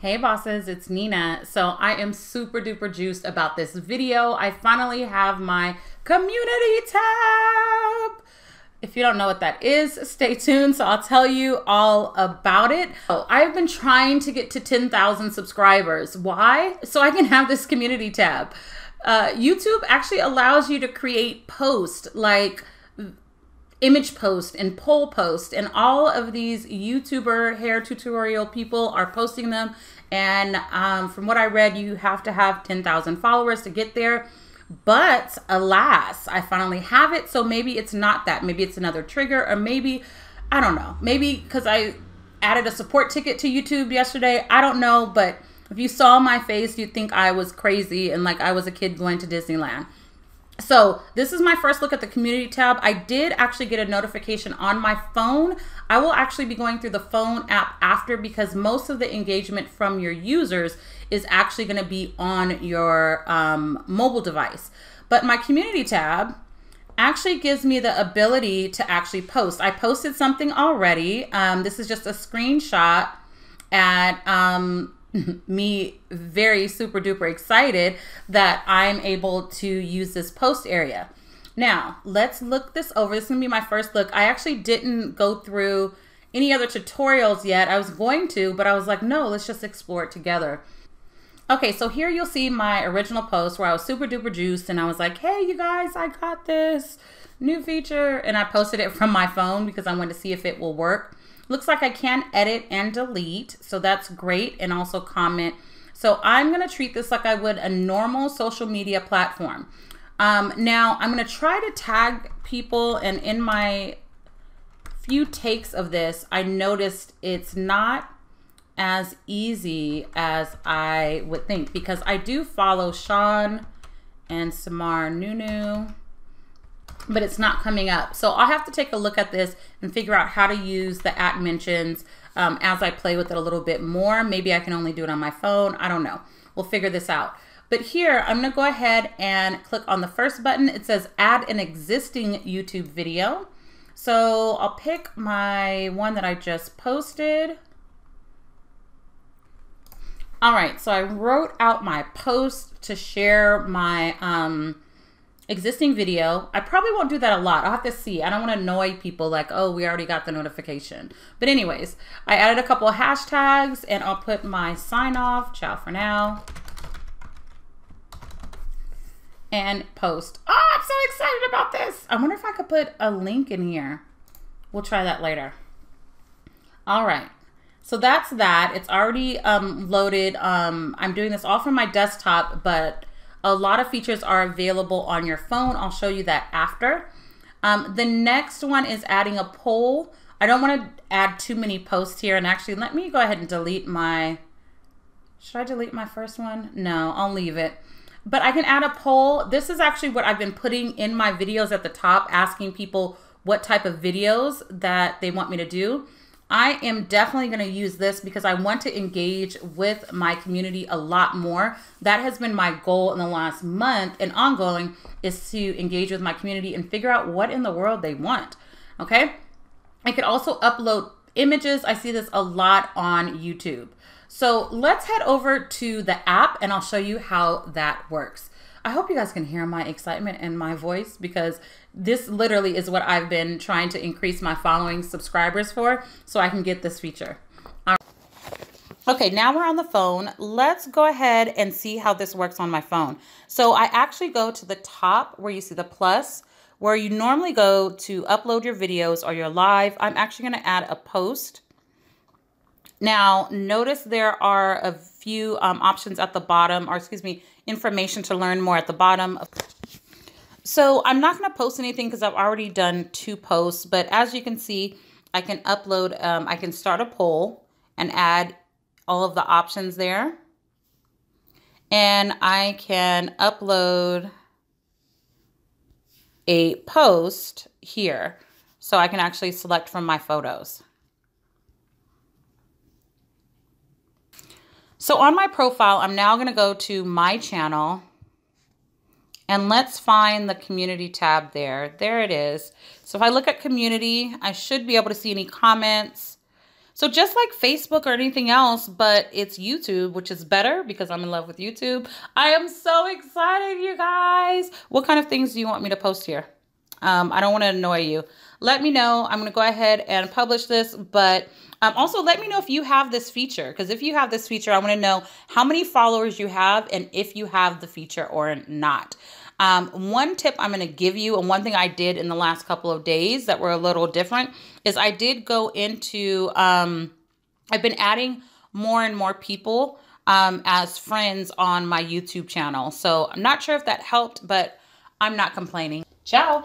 Hey bosses, it's Nina. So I am super duper juiced about this video. I finally have my community tab. If you don't know what that is, stay tuned. So I'll tell you all about it. Oh, I've been trying to get to 10,000 subscribers. Why? So I can have this community tab. Uh, YouTube actually allows you to create posts like image post and poll post and all of these youtuber hair tutorial people are posting them. And um, from what i read you have to have 10000 followers to get there. But alas i finally have it so maybe it's not that. Maybe it's another trigger or maybe i don't know. Maybe because i added a support ticket to youtube yesterday i don't know. But if you saw my face you'd think i was crazy and like i was a kid going to disneyland so this is my first look at the community tab. I did actually get a notification on my phone. I will actually be going through the phone app after because most of the engagement from your users is actually going to be on your um, mobile device. But my community tab actually gives me the ability to actually post. I posted something already. Um, this is just a screenshot at um, me very super duper excited that I'm able to use this post area. Now, let's look this over. This is to be my first look. I actually didn't go through any other tutorials yet. I was going to, but I was like, no, let's just explore it together. Okay, so here you'll see my original post where I was super duper juiced and I was like, hey, you guys, I got this new feature. And I posted it from my phone because I wanted to see if it will work. Looks like I can edit and delete, so that's great, and also comment. So I'm to treat this like I would a normal social media platform. Um, now, I'm to try to tag people, and in my few takes of this, I noticed it's not as easy as I would think because I do follow Sean and Samar Nunu but it's not coming up. So I'll have to take a look at this and figure out how to use the at mentions um, as I play with it a little bit more. Maybe I can only do it on my phone. I don't know. We'll figure this out. But here, I'm gonna go ahead and click on the first button. It says add an existing YouTube video. So I'll pick my one that I just posted. All right, so I wrote out my post to share my um, existing video. I probably won't do that a lot. I'll have to see. I don't want to annoy people like, oh, we already got the notification. But anyways, I added a couple of hashtags and I'll put my sign off. Ciao for now. And post. Oh, I'm so excited about this. I wonder if I could put a link in here. We'll try that later. All right. So that's that. It's already um, loaded. Um, I'm doing this all from my desktop, but a lot of features are available on your phone. I'll show you that after. Um, the next one is adding a poll. I don't want to add too many posts here. And actually, let me go ahead and delete my... Should I delete my first one? No, I'll leave it. But I can add a poll. This is actually what I've been putting in my videos at the top, asking people what type of videos that they want me to do. I am definitely going to use this because I want to engage with my community a lot more. That has been my goal in the last month and ongoing is to engage with my community and figure out what in the world they want. Okay. I could also upload images. I see this a lot on YouTube. So let's head over to the app and I'll show you how that works. I hope you guys can hear my excitement and my voice because this literally is what I've been trying to increase my following subscribers for so I can get this feature. Okay, now we're on the phone. Let's go ahead and see how this works on my phone. So I actually go to the top where you see the plus, where you normally go to upload your videos or your live. I'm actually going to add a post. Now, notice there are a few um, options at the bottom, or excuse me, information to learn more at the bottom. So I'm not going to post anything because I've already done two posts, but as you can see, I can upload, um, I can start a poll and add all of the options there. And I can upload a post here. So I can actually select from my photos. So on my profile, I'm now going to go to my channel and let's find the community tab there. There it is. So if I look at community, I should be able to see any comments. So just like Facebook or anything else, but it's YouTube, which is better because I'm in love with YouTube. I am so excited, you guys. What kind of things do you want me to post here? Um, I don't want to annoy you. Let me know. I'm going to go ahead and publish this, but um, also let me know if you have this feature because if you have this feature, I want to know how many followers you have and if you have the feature or not. Um, one tip I'm going to give you, and one thing I did in the last couple of days that were a little different, is I did go into, um, I've been adding more and more people um, as friends on my YouTube channel. So I'm not sure if that helped, but I'm not complaining. Ciao.